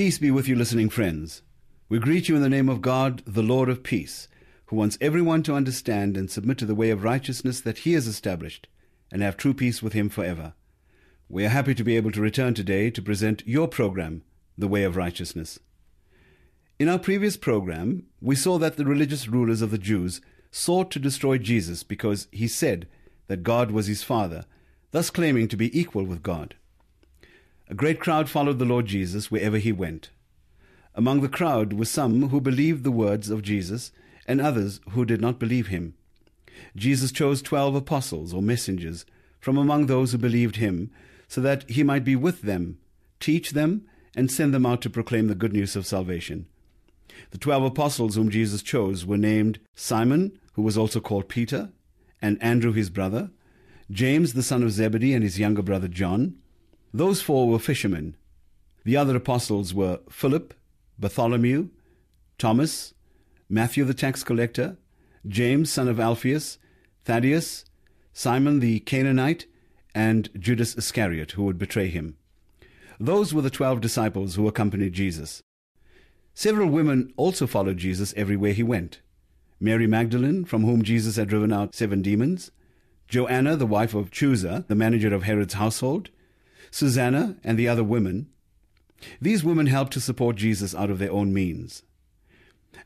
Peace be with you, listening friends. We greet you in the name of God, the Lord of peace, who wants everyone to understand and submit to the way of righteousness that He has established, and have true peace with Him forever. We are happy to be able to return today to present your program, The Way of Righteousness. In our previous program, we saw that the religious rulers of the Jews sought to destroy Jesus because he said that God was his Father, thus claiming to be equal with God. A great crowd followed the Lord Jesus wherever he went. Among the crowd were some who believed the words of Jesus and others who did not believe him. Jesus chose twelve apostles or messengers from among those who believed him so that he might be with them, teach them, and send them out to proclaim the good news of salvation. The twelve apostles whom Jesus chose were named Simon, who was also called Peter, and Andrew his brother, James the son of Zebedee and his younger brother John. Those four were fishermen. The other apostles were Philip, Bartholomew, Thomas, Matthew the tax collector, James son of Alphaeus, Thaddeus, Simon the Canaanite, and Judas Iscariot, who would betray him. Those were the twelve disciples who accompanied Jesus. Several women also followed Jesus everywhere he went. Mary Magdalene, from whom Jesus had driven out seven demons, Joanna, the wife of Chuza, the manager of Herod's household, Susanna, and the other women. These women helped to support Jesus out of their own means.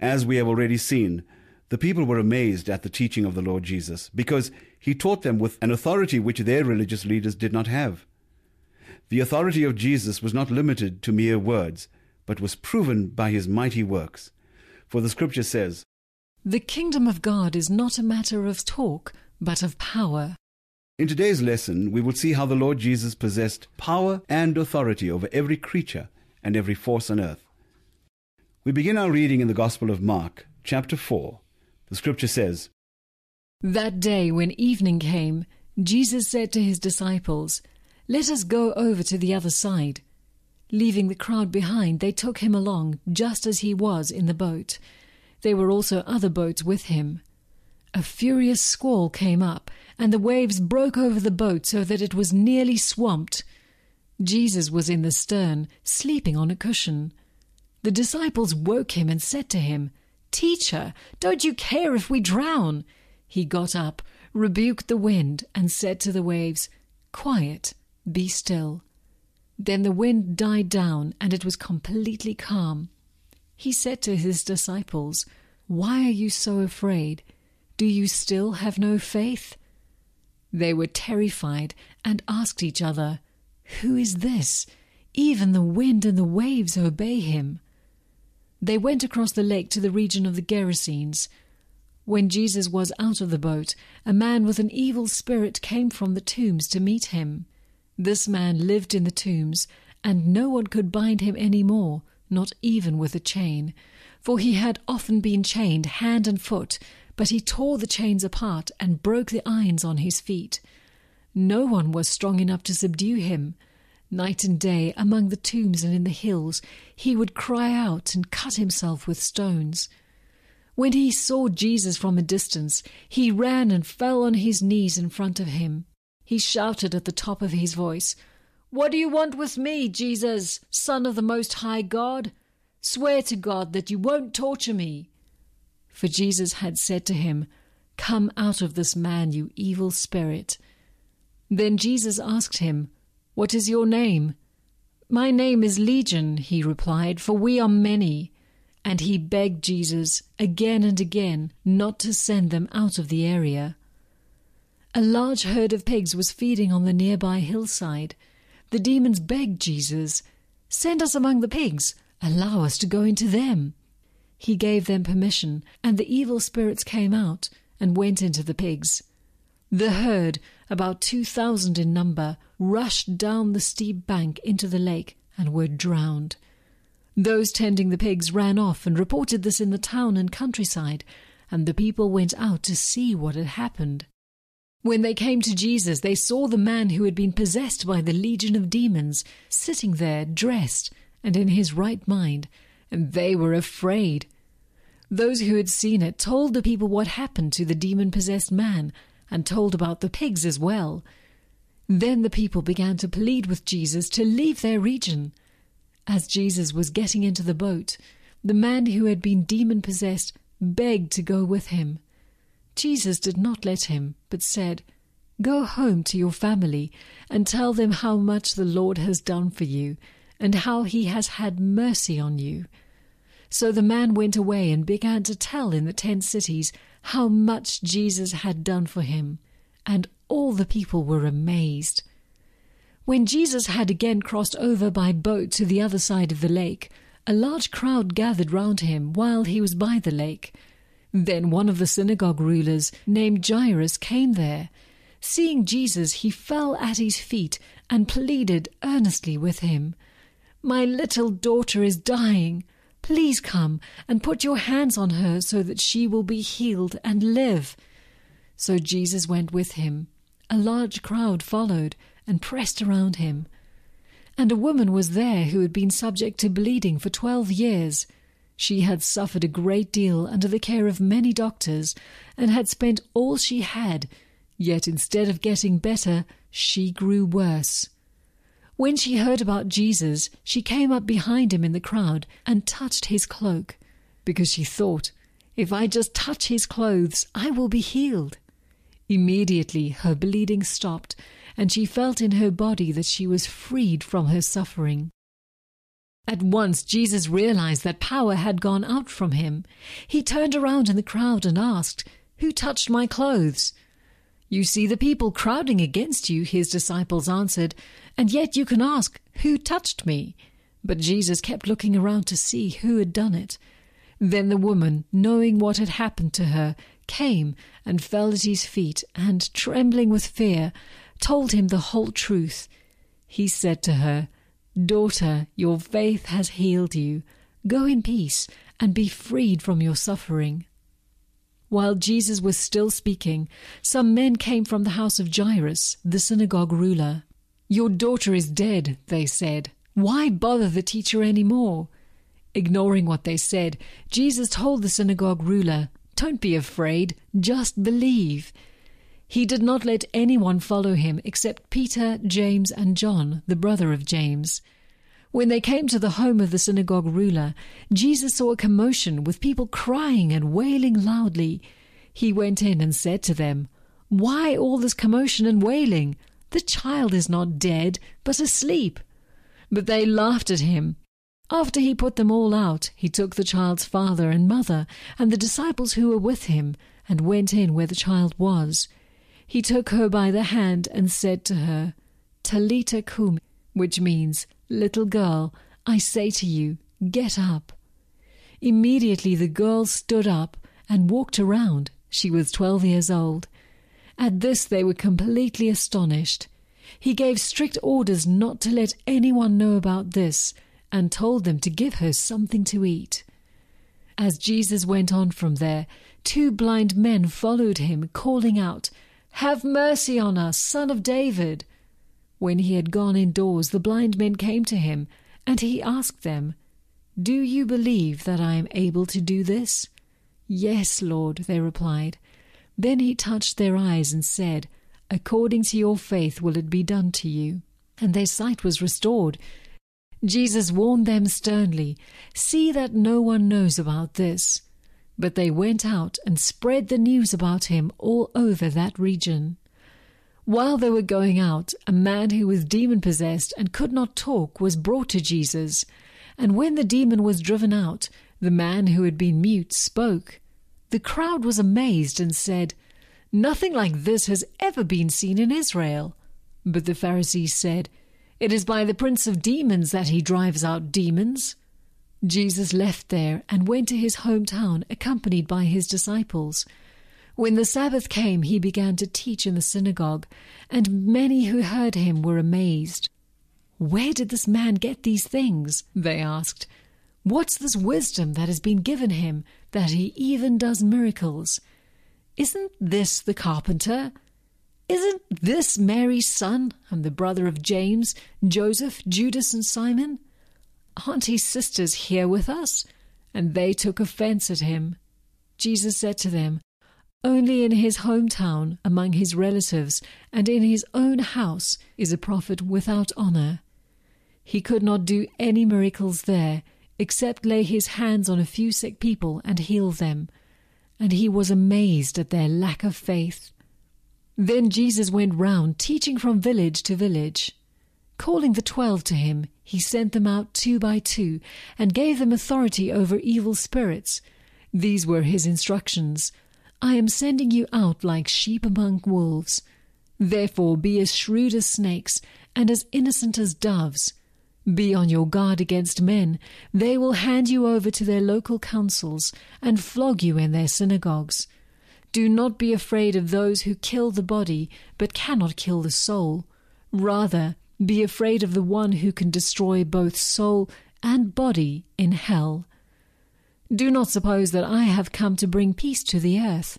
As we have already seen, the people were amazed at the teaching of the Lord Jesus, because he taught them with an authority which their religious leaders did not have. The authority of Jesus was not limited to mere words, but was proven by his mighty works. For the scripture says, The kingdom of God is not a matter of talk, but of power. In today's lesson, we will see how the Lord Jesus possessed power and authority over every creature and every force on earth. We begin our reading in the Gospel of Mark, chapter 4. The scripture says, That day when evening came, Jesus said to his disciples, Let us go over to the other side. Leaving the crowd behind, they took him along, just as he was in the boat. There were also other boats with him. A furious squall came up, and the waves broke over the boat so that it was nearly swamped. Jesus was in the stern, sleeping on a cushion. The disciples woke him and said to him, Teacher, don't you care if we drown? He got up, rebuked the wind, and said to the waves, Quiet, be still. Then the wind died down, and it was completely calm. He said to his disciples, Why are you so afraid? Do you still have no faith? They were terrified and asked each other, Who is this? Even the wind and the waves obey him. They went across the lake to the region of the Gerasenes. When Jesus was out of the boat, a man with an evil spirit came from the tombs to meet him. This man lived in the tombs, and no one could bind him any more, not even with a chain. For he had often been chained hand and foot, but he tore the chains apart and broke the irons on his feet. No one was strong enough to subdue him. Night and day, among the tombs and in the hills, he would cry out and cut himself with stones. When he saw Jesus from a distance, he ran and fell on his knees in front of him. He shouted at the top of his voice, What do you want with me, Jesus, Son of the Most High God? Swear to God that you won't torture me. For Jesus had said to him, Come out of this man, you evil spirit. Then Jesus asked him, What is your name? My name is Legion, he replied, for we are many. And he begged Jesus again and again not to send them out of the area. A large herd of pigs was feeding on the nearby hillside. The demons begged Jesus, Send us among the pigs, allow us to go into them. He gave them permission, and the evil spirits came out and went into the pigs. The herd, about two thousand in number, rushed down the steep bank into the lake and were drowned. Those tending the pigs ran off and reported this in the town and countryside, and the people went out to see what had happened. When they came to Jesus, they saw the man who had been possessed by the legion of demons sitting there, dressed and in his right mind, and they were afraid. Those who had seen it told the people what happened to the demon possessed man, and told about the pigs as well. Then the people began to plead with Jesus to leave their region. As Jesus was getting into the boat, the man who had been demon possessed begged to go with him. Jesus did not let him, but said, Go home to your family and tell them how much the Lord has done for you and how he has had mercy on you. So the man went away and began to tell in the ten cities how much Jesus had done for him, and all the people were amazed. When Jesus had again crossed over by boat to the other side of the lake, a large crowd gathered round him while he was by the lake. Then one of the synagogue rulers, named Jairus, came there. Seeing Jesus, he fell at his feet and pleaded earnestly with him. My little daughter is dying. Please come and put your hands on her so that she will be healed and live. So Jesus went with him. A large crowd followed and pressed around him. And a woman was there who had been subject to bleeding for twelve years. She had suffered a great deal under the care of many doctors and had spent all she had, yet instead of getting better, she grew worse. When she heard about Jesus, she came up behind him in the crowd and touched his cloak, because she thought, If I just touch his clothes, I will be healed. Immediately her bleeding stopped, and she felt in her body that she was freed from her suffering. At once Jesus realized that power had gone out from him. He turned around in the crowd and asked, Who touched my clothes? You see the people crowding against you, his disciples answered, and yet you can ask, Who touched me? But Jesus kept looking around to see who had done it. Then the woman, knowing what had happened to her, came and fell at his feet, and, trembling with fear, told him the whole truth. He said to her, Daughter, your faith has healed you. Go in peace and be freed from your suffering. While Jesus was still speaking, some men came from the house of Jairus, the synagogue ruler. Your daughter is dead, they said. Why bother the teacher any more? Ignoring what they said, Jesus told the synagogue ruler, Don't be afraid, just believe. He did not let anyone follow him except Peter, James, and John, the brother of James. When they came to the home of the synagogue ruler, Jesus saw a commotion with people crying and wailing loudly. He went in and said to them, Why all this commotion and wailing? The child is not dead, but asleep. But they laughed at him. After he put them all out, he took the child's father and mother and the disciples who were with him and went in where the child was. He took her by the hand and said to her, Talita kum, which means, Little girl, I say to you, get up. Immediately the girl stood up and walked around. She was twelve years old. At this they were completely astonished. He gave strict orders not to let anyone know about this and told them to give her something to eat. As Jesus went on from there, two blind men followed him, calling out, Have mercy on us, son of David! When he had gone indoors, the blind men came to him, and he asked them, Do you believe that I am able to do this? Yes, Lord, they replied. Then he touched their eyes and said, According to your faith will it be done to you. And their sight was restored. Jesus warned them sternly, See that no one knows about this. But they went out and spread the news about him all over that region. While they were going out, a man who was demon possessed and could not talk was brought to Jesus. And when the demon was driven out, the man who had been mute spoke. The crowd was amazed and said, Nothing like this has ever been seen in Israel. But the Pharisees said, It is by the prince of demons that he drives out demons. Jesus left there and went to his hometown accompanied by his disciples. When the Sabbath came, he began to teach in the synagogue, and many who heard him were amazed. Where did this man get these things? They asked. What's this wisdom that has been given him that he even does miracles? Isn't this the carpenter? Isn't this Mary's son and the brother of James, Joseph, Judas, and Simon? Aren't his sisters here with us? And they took offense at him. Jesus said to them, only in his hometown, among his relatives, and in his own house is a prophet without honor. He could not do any miracles there except lay his hands on a few sick people and heal them. And he was amazed at their lack of faith. Then Jesus went round teaching from village to village. Calling the twelve to him, he sent them out two by two and gave them authority over evil spirits. These were his instructions I am sending you out like sheep among wolves. Therefore be as shrewd as snakes and as innocent as doves. Be on your guard against men. They will hand you over to their local councils and flog you in their synagogues. Do not be afraid of those who kill the body but cannot kill the soul. Rather, be afraid of the one who can destroy both soul and body in hell. Do not suppose that I have come to bring peace to the earth.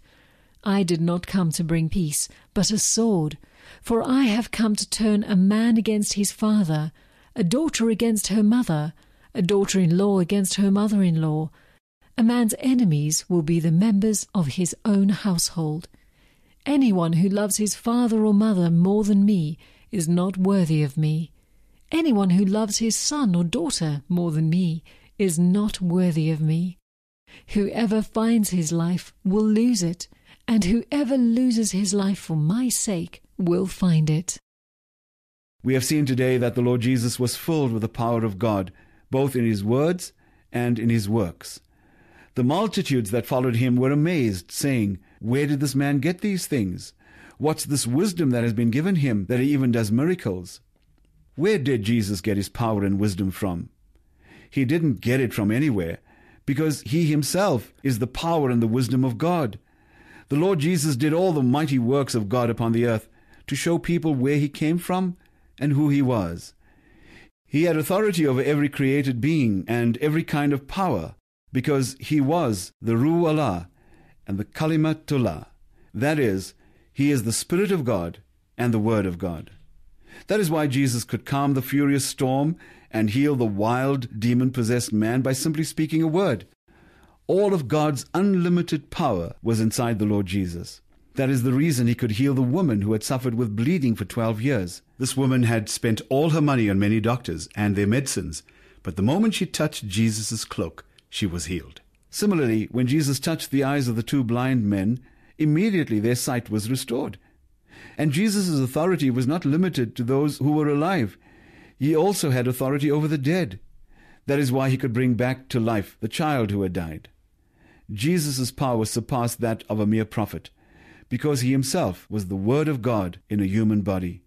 I did not come to bring peace, but a sword. For I have come to turn a man against his father, a daughter against her mother, a daughter in law against her mother in law. A man's enemies will be the members of his own household. Anyone who loves his father or mother more than me is not worthy of me. Anyone who loves his son or daughter more than me is not worthy of me. Whoever finds his life will lose it, and whoever loses his life for my sake will find it. We have seen today that the Lord Jesus was filled with the power of God, both in his words and in his works. The multitudes that followed him were amazed, saying, Where did this man get these things? What's this wisdom that has been given him that he even does miracles? Where did Jesus get his power and wisdom from? He didn't get it from anywhere, because he himself is the power and the wisdom of God. The Lord Jesus did all the mighty works of God upon the earth to show people where he came from and who he was. He had authority over every created being and every kind of power, because he was the Ru Allah and the Kalimatullah. That is, he is the Spirit of God and the Word of God. That is why Jesus could calm the furious storm and heal the wild, demon possessed man by simply speaking a word. All of God's unlimited power was inside the Lord Jesus. That is the reason he could heal the woman who had suffered with bleeding for 12 years. This woman had spent all her money on many doctors and their medicines, but the moment she touched Jesus' cloak, she was healed. Similarly, when Jesus touched the eyes of the two blind men, immediately their sight was restored. And Jesus' authority was not limited to those who were alive. He also had authority over the dead. That is why he could bring back to life the child who had died. Jesus' power surpassed that of a mere prophet because he himself was the Word of God in a human body.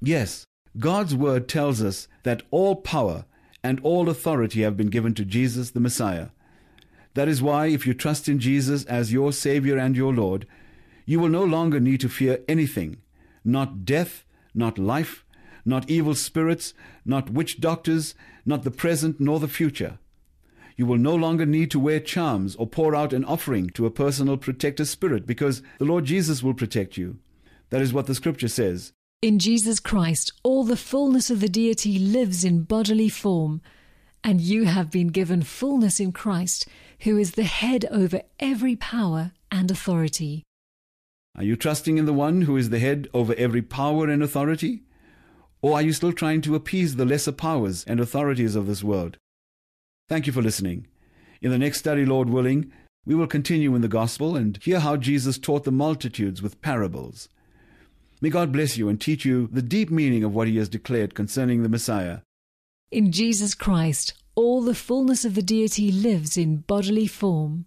Yes, God's Word tells us that all power and all authority have been given to Jesus the Messiah. That is why, if you trust in Jesus as your Savior and your Lord, you will no longer need to fear anything not death, not life, not evil spirits, not witch doctors, not the present nor the future. You will no longer need to wear charms or pour out an offering to a personal protector spirit because the Lord Jesus will protect you. That is what the scripture says. In Jesus Christ, all the fullness of the deity lives in bodily form, and you have been given fullness in Christ, who is the head over every power and authority. Are you trusting in the one who is the head over every power and authority? Or are you still trying to appease the lesser powers and authorities of this world? Thank you for listening. In the next study, Lord willing, we will continue in the Gospel and hear how Jesus taught the multitudes with parables. May God bless you and teach you the deep meaning of what he has declared concerning the Messiah. In Jesus Christ, all the fullness of the deity lives in bodily form.